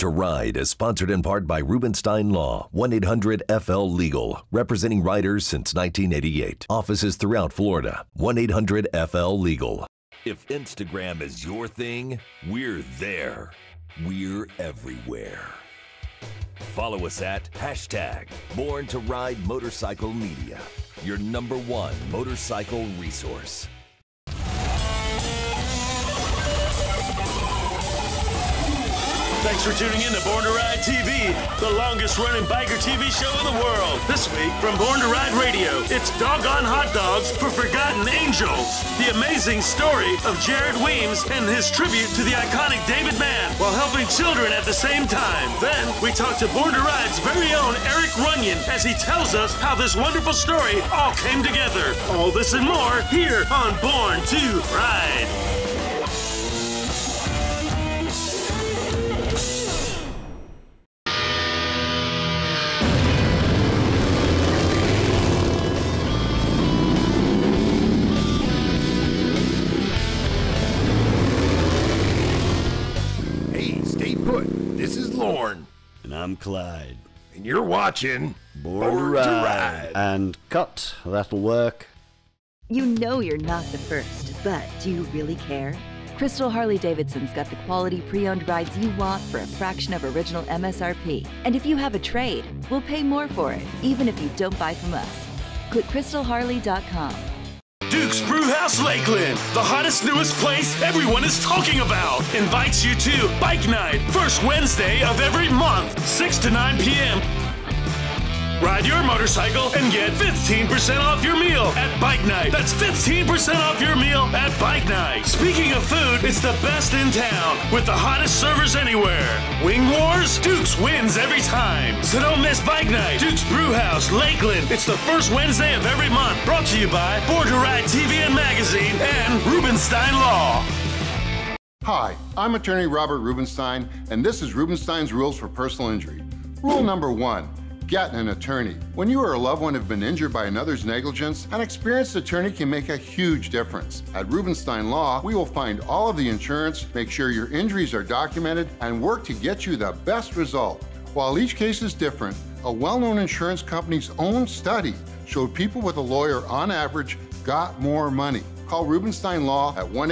To Ride is sponsored in part by Rubenstein Law, 1 800 FL Legal, representing riders since 1988. Offices throughout Florida, 1 800 FL Legal. If Instagram is your thing, we're there. We're everywhere. Follow us at hashtag Born to Ride Motorcycle Media, your number one motorcycle resource. Thanks for tuning in to Born to Ride TV, the longest running biker TV show in the world. This week from Born to Ride Radio, it's Doggone Hot Dogs for Forgotten Angels. The amazing story of Jared Weems and his tribute to the iconic David Mann while helping children at the same time. Then we talk to Born to Ride's very own Eric Runyon as he tells us how this wonderful story all came together. All this and more here on Born to Ride. I'm Clyde. And you're watching Born, to, ride. And cut. That'll work. You know you're not the first, but do you really care? Crystal Harley Davidson's got the quality pre owned rides you want for a fraction of original MSRP. And if you have a trade, we'll pay more for it, even if you don't buy from us. Click crystalharley.com. Duke's Brewhouse Lakeland, the hottest, newest place everyone is talking about, invites you to Bike Night, first Wednesday of every month, 6 to 9 p.m. Ride your motorcycle and get 15% off your meal at Bike Night. That's 15% off your meal at Bike Night. Speaking of food, it's the best in town with the hottest servers anywhere. Wing Wars? Duke's wins every time. So don't miss Bike Night. Duke's Brewhouse, Lakeland. It's the first Wednesday of every month. Brought to you by Born to Ride TV and Magazine and Rubenstein Law. Hi, I'm attorney Robert Rubenstein, and this is Rubenstein's Rules for Personal Injury. Rule number one get an attorney. When you or a loved one have been injured by another's negligence, an experienced attorney can make a huge difference. At Rubenstein Law, we will find all of the insurance, make sure your injuries are documented, and work to get you the best result. While each case is different, a well known insurance company's own study showed people with a lawyer on average got more money. Call Rubenstein Law at 1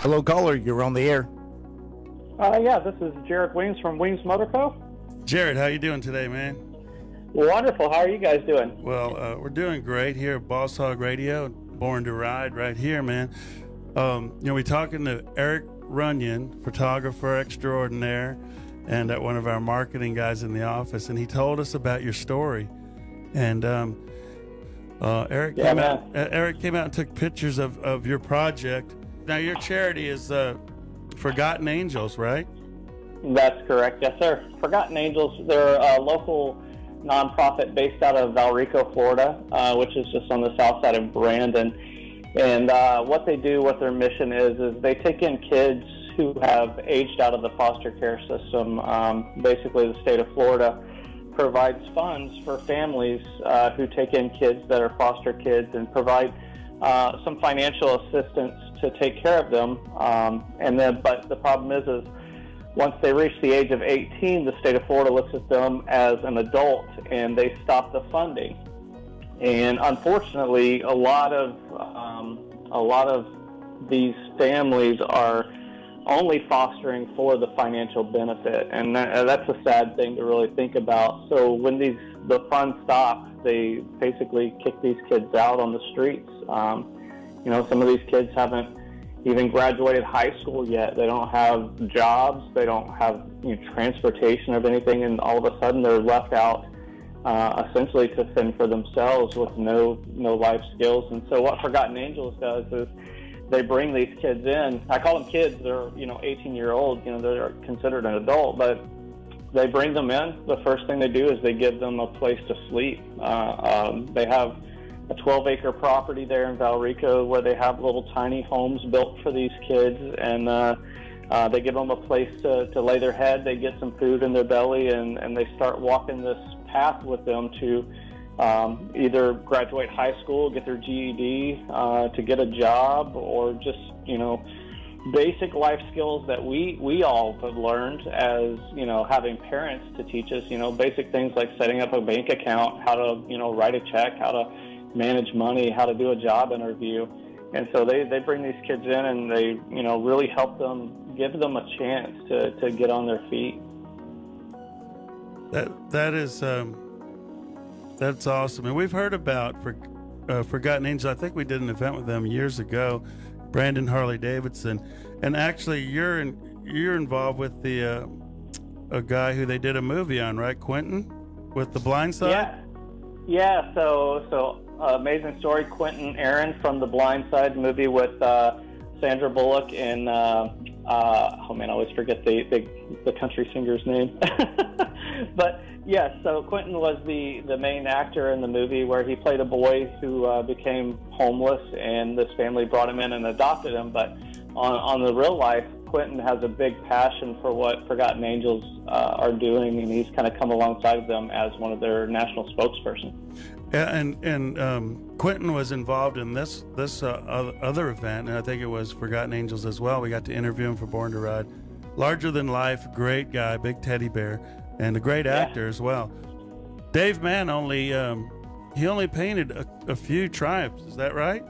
Hello, caller. You're on the air. Uh, yeah, this is Jared Weems from Weems Motor Co. Jared, how you doing today, man? Wonderful. How are you guys doing? Well, uh, we're doing great here at Boss Hog Radio, Born to Ride, right here, man. Um, you know, we're talking to Eric Runyon, photographer extraordinaire, and uh, one of our marketing guys in the office, and he told us about your story. And um, uh, Eric Yeah, came man. out. uh, Eric came out and took pictures of, of your project. Now, your charity is uh, Forgotten Angels, right? That's correct. Yes, sir. Forgotten Angels, they're a local nonprofit based out of Valrico, Florida, uh, which is just on the south side of Brandon. And uh, what they do, what their mission is, is they take in kids who have aged out of the foster care system. Um, basically, the state of Florida provides funds for families uh, who take in kids that are foster kids and provide uh, some financial assistance to take care of them. Um, and then, but the problem is, is once they reach the age of 18, the state of Florida looks at them as an adult and they stop the funding. And unfortunately, a lot of um, a lot of these families are only fostering for the financial benefit, and that, that's a sad thing to really think about. So when these the funds stop, they basically kick these kids out on the streets. Um, you know, some of these kids haven't even graduated high school yet. They don't have jobs. They don't have you know, transportation of anything, and all of a sudden they're left out uh, essentially to fend for themselves with no no life skills. And so what Forgotten Angels does is they bring these kids in. I call them kids. They're you know 18 year old. You know they're considered an adult, but they bring them in. The first thing they do is they give them a place to sleep. Uh, um, they have a 12 acre property there in Valrico where they have little tiny homes built for these kids and uh, uh, they give them a place to, to lay their head. They get some food in their belly and, and they start walking this path with them to um, either graduate high school, get their GED, uh, to get a job, or just you know basic life skills that we we all have learned as you know having parents to teach us. You know basic things like setting up a bank account, how to you know write a check, how to manage money, how to do a job interview. And so they, they bring these kids in and they, you know, really help them, give them a chance to, to get on their feet. That that is um, that's awesome, and we've heard about for uh, Forgotten Angels. I think we did an event with them years ago. Brandon Harley Davidson, and actually you're in, you're involved with the uh, a guy who they did a movie on, right? Quinton with the Blind Side. Yeah, yeah. So so uh, amazing story. Quinton Aaron from the Blind Side movie with uh, Sandra Bullock and uh, oh man, I always forget the the, the country singer's name. but yes, yeah, so Quinton was the the main actor in the movie where he played a boy who uh, became homeless, and this family brought him in and adopted him. But on on the real life, Quinton has a big passion for what Forgotten Angels uh, are doing, and he's kind of come alongside of them as one of their national spokesperson. Yeah, and and um, Quinton was involved in this this uh, other event, and I think it was Forgotten Angels as well. We got to interview him for Born to Ride. Larger than life, great guy, big teddy bear, and a great actor yeah. as well. Dave Mann only um, he only painted a, a few triumphs. Is that right?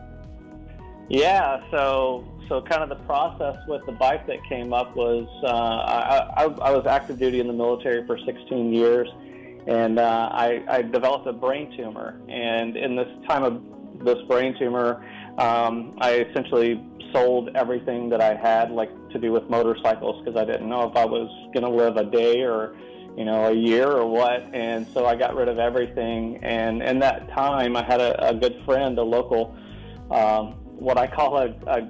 Yeah. So so kind of the process with the bike that came up was uh, I, I, I was active duty in the military for 16 years and uh, I, I, developed a brain tumor. And in this time of this brain tumor, um, I essentially sold everything that I had, like to do with motorcycles, because I didn't know if I was going to live a day or you know a year or what. And so I got rid of everything. And in that time, I had a, a good friend, a local, um, what I call a, a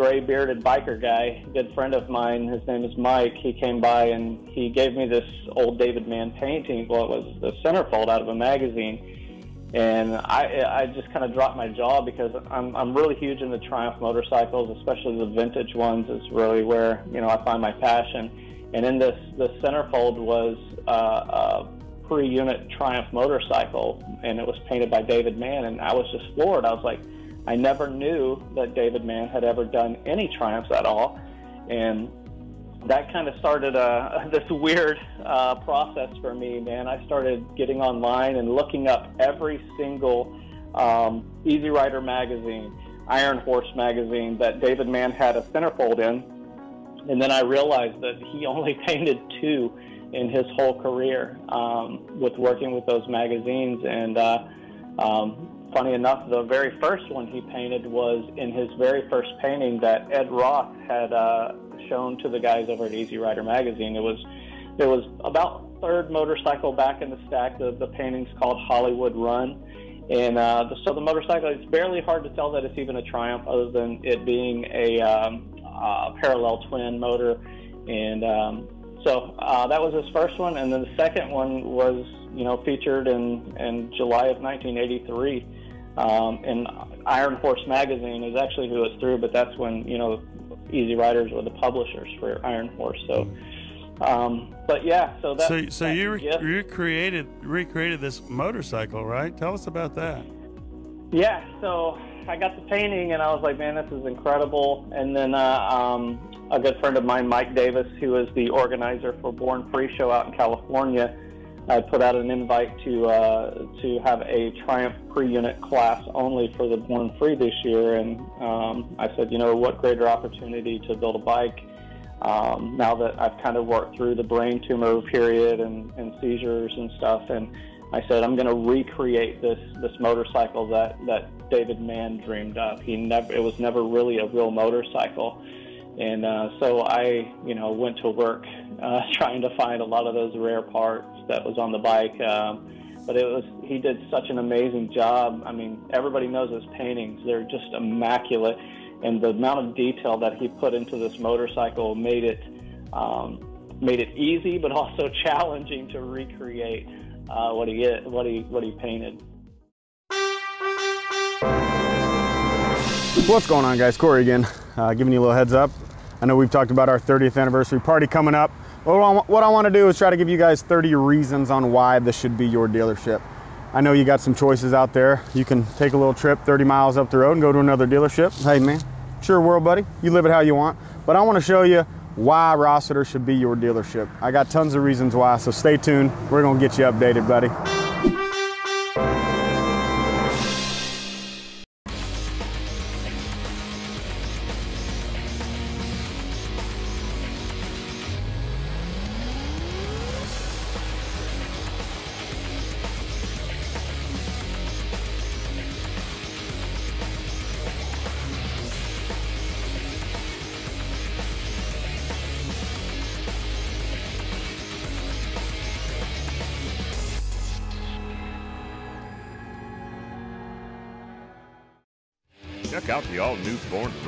gray bearded biker guy, good friend of mine. His name is Mike. He came by and he gave me this old David Mann painting. Well, it was the centerfold out of a magazine. And I, I just kind of dropped my jaw because I'm, I'm really huge into Triumph motorcycles, especially the vintage ones is really where, you know, I find my passion. And in this, the centerfold was uh, a pre-unit Triumph motorcycle and it was painted by David Mann. And I was just floored. I was like, I never knew that David Mann had ever done any triumphs at all, and that kind of started a, this weird uh, process for me, man. I started getting online and looking up every single um, Easy Rider magazine, Iron Horse magazine that David Mann had a centerfold in, and then I realized that he only painted two in his whole career um, with working with those magazines, and uh, um, funny enough, the very first one he painted was in his very first painting that Ed Roth had uh, shown to the guys over at Easy Rider magazine. It was it was about third motorcycle back in the stack. The the painting's called Hollywood Run, and uh, the, so the motorcycle. It's barely hard to tell that it's even a Triumph, other than it being a um, uh, parallel twin motor, and um, so uh, that was his first one, and then the second one was, you know, featured in, in July of 1983 um, and Iron Horse magazine is actually who it's through, but that's when you know Easy Riders were the publishers for Iron Horse. So, um, but yeah, so that. So, so you re- recreated recreated this motorcycle, right? Tell us about that. Yeah, so I got the painting and I was like, man, this is incredible. And then uh, um, a good friend of mine, Mike Davis, who is the organizer for Born Free Show out in California I put out an invite to uh, to have a Triumph pre-unit class only for the Born Free this year, and um, I said, you know, what greater opportunity to build a bike um, now that I've kind of worked through the brain tumor period and, and seizures and stuff, and I said I'm going to recreate this this motorcycle that that David Mann dreamed up. He never it was never really a real motorcycle. And uh, so I, you know, went to work uh, trying to find a lot of those rare parts that was on the bike. Um, but it was he did such an amazing job. I mean, everybody knows his paintings; they're just immaculate, and the amount of detail that he put into this motorcycle made it um, made it easy, but also challenging to recreate uh, what he what he what he painted. What's going on, guys? Corey again, uh, giving you a little heads up. I know we've talked about our 30th anniversary party coming up. What I want to do is try to give you guys 30 reasons on why this should be your dealership. I know you got some choices out there. You can take a little trip 30 miles up the road and go to another dealership. Hey man, sure world, buddy. You live it how you want. But I want to show you why Rossiter should be your dealership. I got tons of reasons why, so stay tuned. We're gonna get you updated, buddy.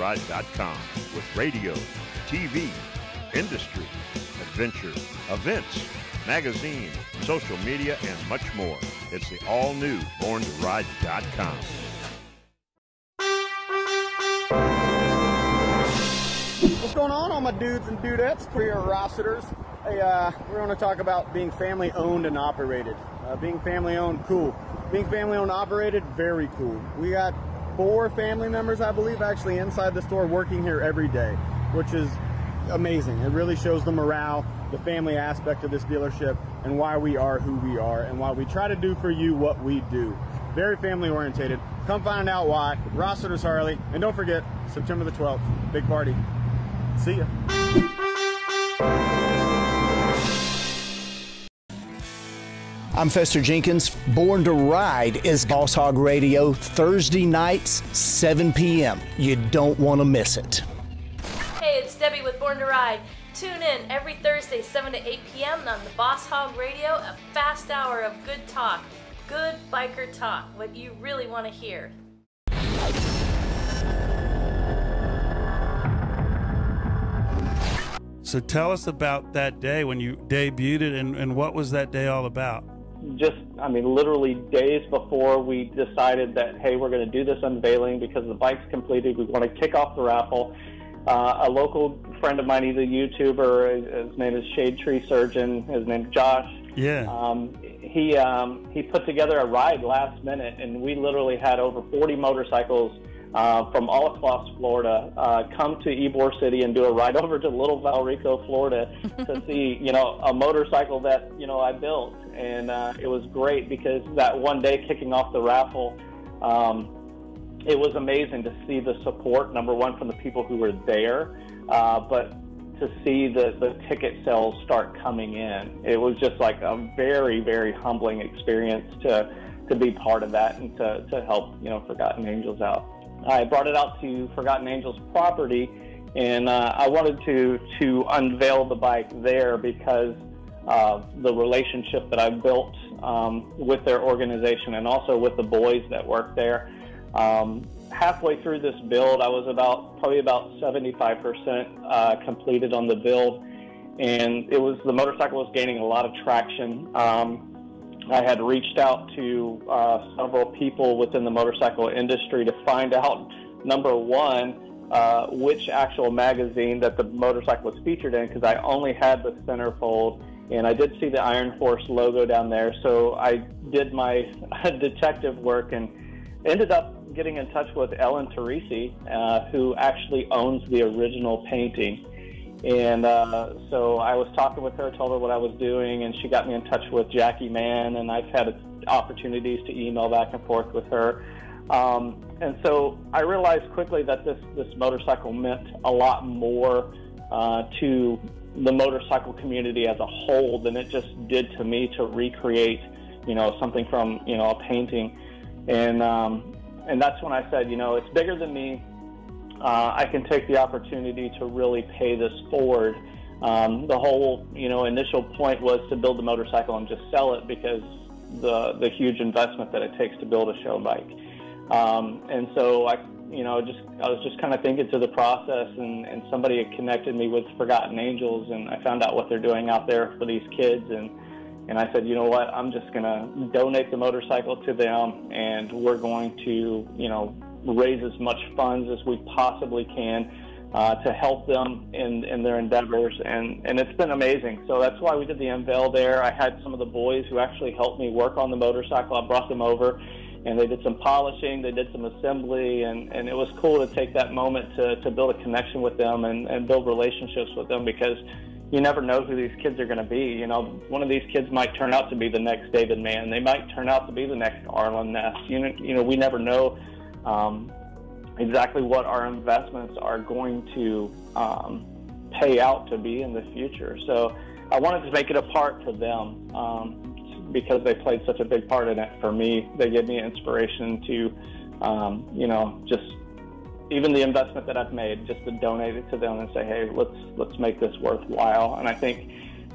New with radio, TV, industry, adventure, events, magazine, social media, and much more. It's the all new BornToRide.com. What's going on, all my dudes and dudettes, Corey Rossiters? Hey, uh, we're going to talk about being family owned and operated. Uh, being family owned, cool. Being family owned operated, very cool. We got four family members, I believe, actually inside the store working here every day, which is amazing. It really shows the morale, the family aspect of this dealership, and why we are who we are, and why we try to do for you what we do. Very family orientated. Come find out why. Rossiter's Harley, and don't forget September the 12th, big party. See ya. I'm Fester Jenkins. Born to Ride is Boss Hog Radio Thursday nights, 7 p.m. You don't want to miss it. Hey, it's Debbie with Born to Ride. Tune in every Thursday, 7 to 8 p.m. on the Boss Hog Radio, a fast hour of good talk. Good biker talk, what you really want to hear. So tell us about that day when you debuted it and, and what was that day all about? Just, I mean, literally days before we decided that, hey, we're going to do this unveiling because the bike's completed. We want to kick off the raffle. Uh, a local friend of mine, he's a YouTuber. His name is Shade Tree Surgeon. His name's Josh. Yeah. Um, he um, he put together a ride last minute, and we literally had over 40 motorcycles uh, from all across Florida uh, come to Ybor City and do a ride over to Little Valrico, Florida, to see you know a motorcycle that you know I built, and uh, it was great because that one day kicking off the raffle. Um, it was amazing to see the support, number one, from the people who were there, uh, but to see the, the ticket sales start coming in. It was just like a very, very humbling experience to, to be part of that and to, to help, you know, Forgotten Angels out. I brought it out to Forgotten Angels property and uh, I wanted to, to unveil the bike there because uh, the relationship that I've built um, with their organization and also with the boys that work there. Um, halfway through this build, I was about probably about 75% uh, completed on the build, and it was the motorcycle was gaining a lot of traction. Um, I had reached out to uh, several people within the motorcycle industry to find out number one uh, which actual magazine that the motorcycle was featured in because I only had the centerfold and I did see the Iron Horse logo down there. So I did my detective work and ended up getting in touch with Ellen Teresi, uh, who actually owns the original painting. And uh, so I was talking with her, told her what I was doing, and she got me in touch with Jackie Mann, and I've had opportunities to email back and forth with her. Um, and so I realized quickly that this, this motorcycle meant a lot more uh, to the motorcycle community as a whole than it just did to me to recreate, you know, something from, you know, a painting. And, um, and that's when I said, you know, it's bigger than me. Uh, I can take the opportunity to really pay this forward. Um, the whole, you know, initial point was to build the motorcycle and just sell it because the the huge investment that it takes to build a show bike. Um, and so I, you know, just I was just kind of thinking through the process, and, and somebody had connected me with Forgotten Angels, and I found out what they're doing out there for these kids, and and I said, you know what, I'm just going to donate the motorcycle to them, and we're going to, you know, raise as much funds as we possibly can uh, to help them in, in their endeavors, and, and it's been amazing. So that's why we did the unveil there. I had some of the boys who actually helped me work on the motorcycle. I brought them over, and they did some polishing, they did some assembly, and, and it was cool to take that moment to, to build a connection with them and, and build relationships with them because you never know who these kids are going to be. You know, one of these kids might turn out to be the next David Mann. They might turn out to be the next Arlen Ness. You know, you know, we never know um, exactly what our investments are going to um, pay out to be in the future. So I wanted to make it a part for them um, because they played such a big part in it for me. They gave me inspiration to, um, you know, just even the investment that I've made, just to donate it to them and say, hey, let's let's make this worthwhile. And I think,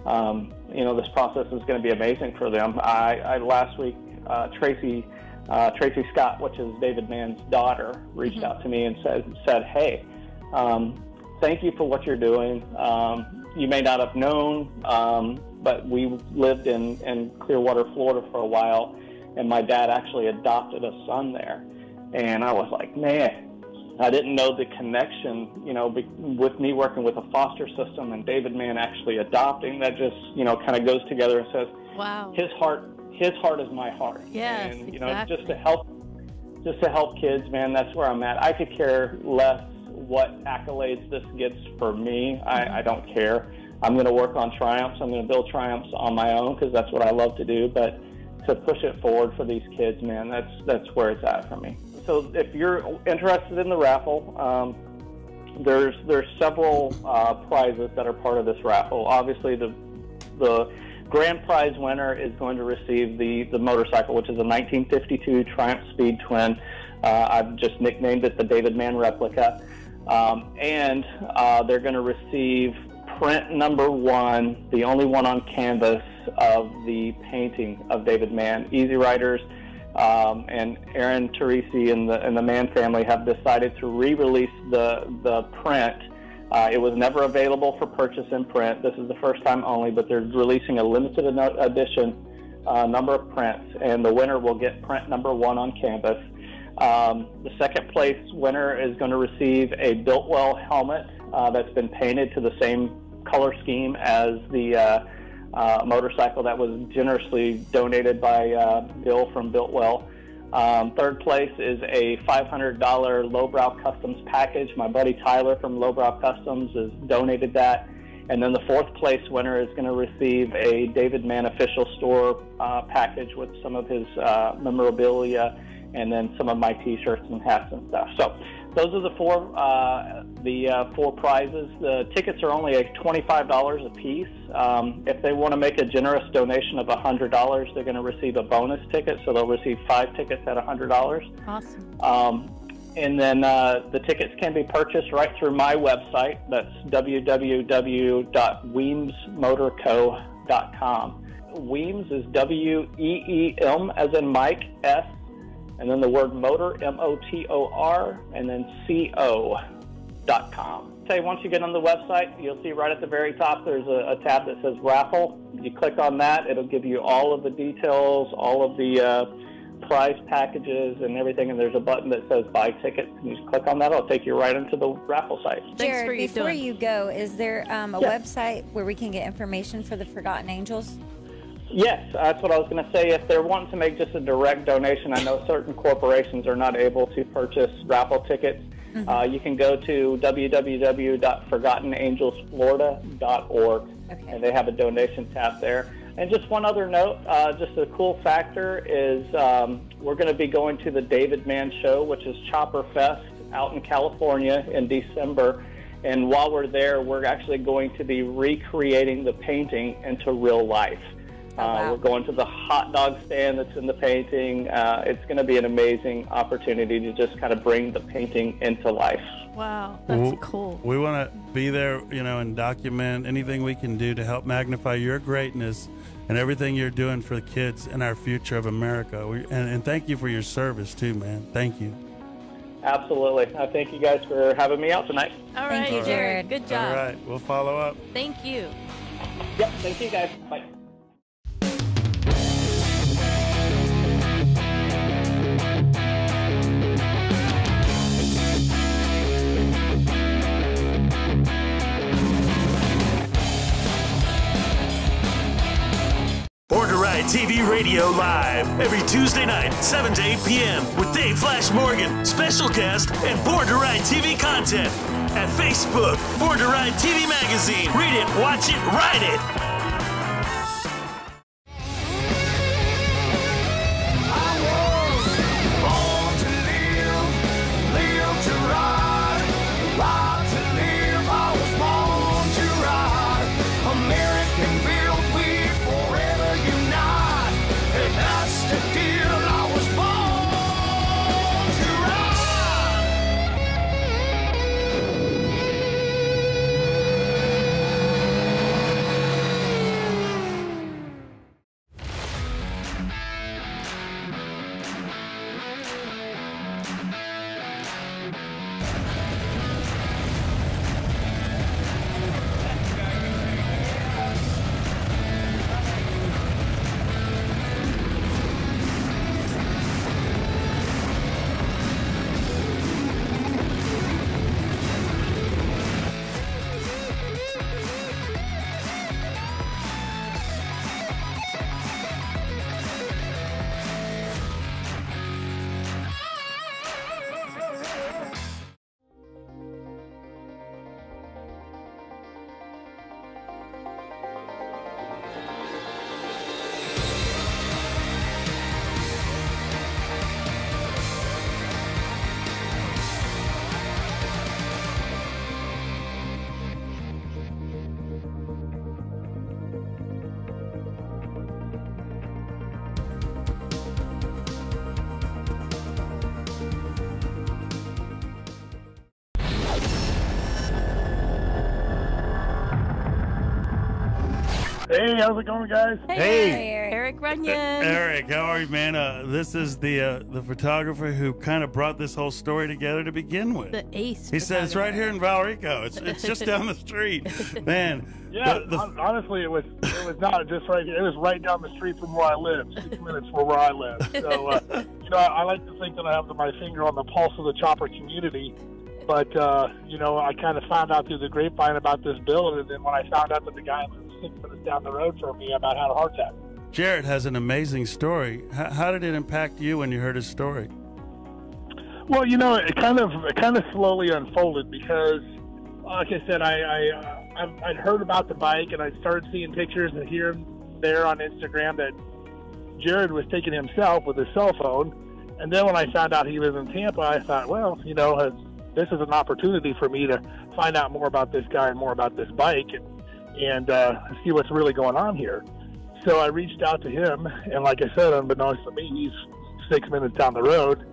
um, you know, this process is going to be amazing for them. I, I last week, uh, Tracy uh, Tracy Scott, which is David Mann's daughter, reached mm-hmm. out to me and said said, hey. Um, thank you for what you're doing. Um, you may not have known, um, but we lived in, in Clearwater, Florida for a while, and my dad actually adopted a son there. And I was like, man, I didn't know the connection, you know, be, with me working with a foster system and David Mann actually adopting. That just, you know, kind of goes together and says, "Wow, his heart, his heart is my heart." Yes, and you know, exactly. just to help, just to help kids, man. That's where I'm at. I could care less what accolades this gets for me. I, I don't care. I'm going to work on triumphs. I'm going to build triumphs on my own because that's what I love to do. But to push it forward for these kids, man, that's that's where it's at for me so if you're interested in the raffle, um, there's there's several uh, prizes that are part of this raffle. Obviously, the the grand prize winner is going to receive the the motorcycle, which is a 1952 Triumph Speed Twin. Uh, I've just nicknamed it the David Mann replica, um, and uh, they're going to receive print number one, the only one on canvas of the painting of David Mann. Easy Riders um, and Aaron Teresi and the, and the Mann family have decided to re-release the, the print. Uh, it was never available for purchase in print. This is the first time only, but they're releasing a limited edition uh, number of prints, and the winner will get print number one on canvas. Um, the second place winner is going to receive a Biltwell helmet uh, that's been painted to the same color scheme as the uh, uh, motorcycle that was generously donated by uh, Bill from Biltwell. Um, third place is a $500 Lowbrow Customs package. My buddy Tyler from Lowbrow Customs has donated that. And then the fourth place winner is going to receive a David Mann official store uh, package with some of his uh, memorabilia and then some of my T-shirts and hats and stuff. So those are the four uh, the uh, four prizes. The tickets are only a twenty-five dollars a piece. Um, if they want to make a generous donation of hundred dollars, they're going to receive a bonus ticket, so they'll receive five tickets at hundred dollars. Awesome. Um, and then uh, the tickets can be purchased right through my website. That's www.weemsmotorco.com. Weems is W E E M as in Mike S and then the word motor, M O T O R, and then C O dot com. Say once you get on the website, you'll see right at the very top there's a, a, tab that says raffle. You click on that, it'll give you all of the details, all of the uh, prize packages and everything, and there's a button that says buy tickets. And you just click on that, it'll take you right into the raffle site. Jared, you before doing. you go, is there um, a Yeah. website where we can get information for the Forgotten Angels? Yes, that's what I was going to say. If they're wanting to make just a direct donation, I know certain corporations are not able to purchase raffle tickets. Uh, you can go to www.forgottenangelsflorida.org, and they have a donation tab there. And just one other note, uh, just a cool factor is um, we're going to be going to the David Mann Show, which is Chopper Fest out in California in December. And while we're there, we're actually going to be recreating the painting into real life. Uh, we're going to the hot dog stand that's in the painting. Uh, it's going to be an amazing opportunity to just kind of bring the painting into life. Wow, that's W- cool. We want to be there, you know, and document anything we can do to help magnify your greatness and everything you're doing for the kids and our future of America. We, and, and thank you for your service too, man. Thank you. Absolutely. I thank you guys for having me out tonight. All right, you, Jared. Good job. All right, we'll follow up. Thank you. Yep. Thank you guys. Bye. TV Radio Live every Tuesday night, 7 to 8 p.m. with Dave Flash Morgan, special guest, and Born to Ride TV content. At Facebook, Born to Ride TV Magazine. Read it, watch it, ride it. Hey, how's it going, guys? Hey. Eric Runyon. Eric, how are you, man? Uh, this is the uh, the photographer who kind of brought this whole story together to begin with. The ace. He said it's right here in Valrico. It's it's just down the street, man. Yeah, the- the- hon- honestly, it was it was not just right. here. It was right down the street from where I live, six minutes from where I live. So, uh, you know, I, I like to think that I have my finger on the pulse of the chopper community. But uh, you know, I kind of found out through the grapevine about this build, and then when I found out that the guy lived six minutes down the road from me, I about had a heart attack. Jared has an amazing story. How, how did it impact you when you heard his story? Well, you know, it kind of it kind of slowly unfolded because, like I said, I, I uh, I've- I'd heard about the bike and I started seeing pictures and here and there on Instagram that Jared was taking himself with his cell phone. And then when I found out he was in Tampa, I thought, well, you know, this is an opportunity for me to find out more about this guy and more about this bike and and uh, see what's really going on here. So I reached out to him, and like I said, unbeknownst to me, he's six minutes down the road.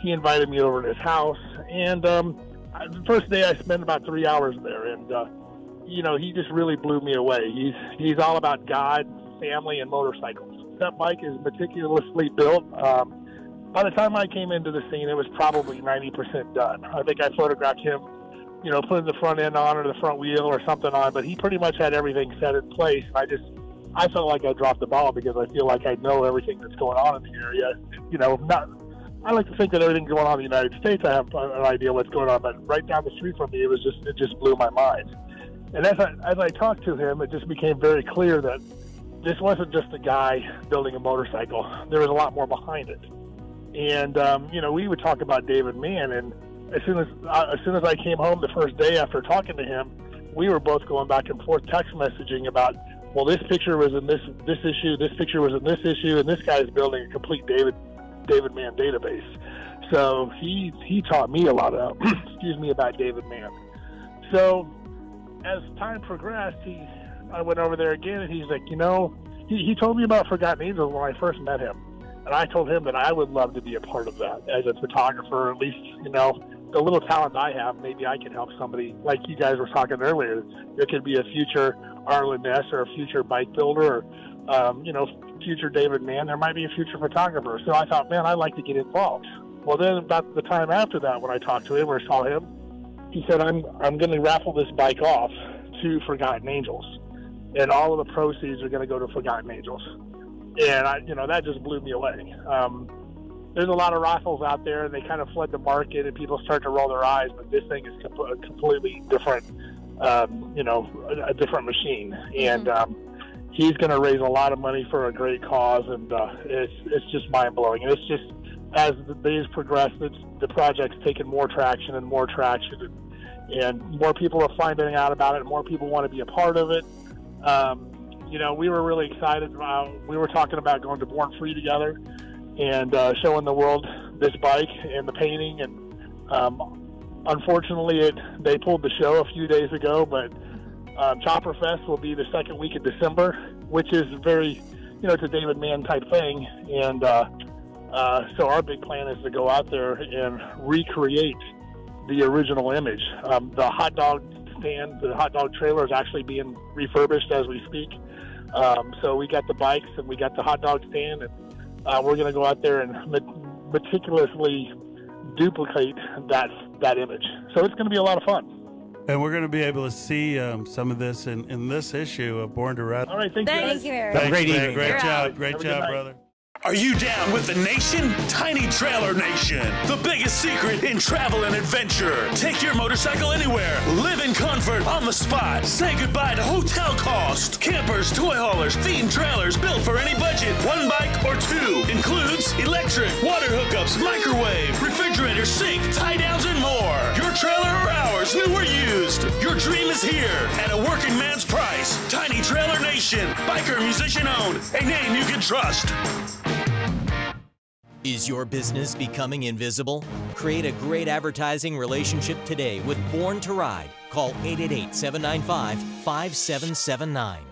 He invited me over to his house, and um, I- the first day I spent about three hours there, and uh, you know, he just really blew me away. He's he's all about God, family, and motorcycles. That bike is meticulously built. Um, by the time I came into the scene, it was probably 90% done. I think I photographed him, you know, putting the front end on or the front wheel or something on, but he pretty much had everything set in place. I just, I felt like I dropped the ball because I feel like I know everything that's going on in the area. You know, not. I like to think that everything going on in the United States, I have an idea what's going on, but right down the street from me, it was just, it just blew my mind. And as I, as I talked to him, it just became very clear that this wasn't just a guy building a motorcycle. There was a lot more behind it. And um, you know, we would talk about David Mann, and as soon as uh, as soon as I came home the first day after talking to him, we were both going back and forth text messaging about, well, this picture was in this this issue, this picture was in this issue, and this guy's building a complete David David Mann database. So he he taught me a lot of excuse me about David Mann. So as time progressed, he I went over there again, and he's like, you know, he, he told me about Forgotten Angels when I first met him, and I told him that I would love to be a part of that as a photographer, at least you know the little talent I have, maybe I can help somebody like you guys were talking earlier. There could be a future Arlen Ness or a future bike builder, or um, you know, future David Mann. There might be a future photographer. So I thought, man, I'd like to get involved. Well, then about the time after that, when I talked to him or saw him, he said, I'm I'm going to raffle this bike off to Forgotten Angels, and all of the proceeds are going to go to Forgotten Angels. And I, you know, that just blew me away. Um, there's a lot of raffles out there, and they kind of flood the market, and people start to roll their eyes. But this thing is com- a completely different, um, you know, a, a different machine. And um, he's going to raise a lot of money for a great cause, and uh, it's it's just mind blowing. And it's just as the days progress, it's, the project's taking more traction and more traction, and, and more people are finding out about it. And more people want to be a part of it. Um, you know, we were really excited. Uh, we were talking about going to Born Free together and uh, showing the world this bike and the painting. And um, unfortunately, it they pulled the show a few days ago, but um, Chopper Fest will be the second week of December, which is very, you know, it's a David Mann type thing. And uh, uh, so our big plan is to go out there and recreate the original image. Um, the hot dog stand, the hot dog trailer is actually being refurbished as we speak. Um, so we got the bikes and we got the hot dog stand, and uh, we're going to go out there and meticulously duplicate that that image. So it's going to be a lot of fun. And we're going to be able to see um, some of this in, in this issue of Born to Ride. All right, thank, thank you. you. Thanks, Great man. evening. Great You're job. out. Great Have job, brother. Are you down with the nation? Tiny Trailer Nation, the biggest secret in travel and adventure. Take your motorcycle anywhere, live in comfort on the spot. Say goodbye to hotel cost. Campers, toy haulers, themed trailers built for any budget. One bike or two. Includes electric, water hookups, microwave, refrigerator, sink, tie downs, and more. Your trailer or ours, new or used. Your dream is here at a working man's price. Tiny Trailer Nation, biker musician owned, a name you can trust. Is your business becoming invisible? Create a great advertising relationship today with Born to Ride. Call 888 795 5779.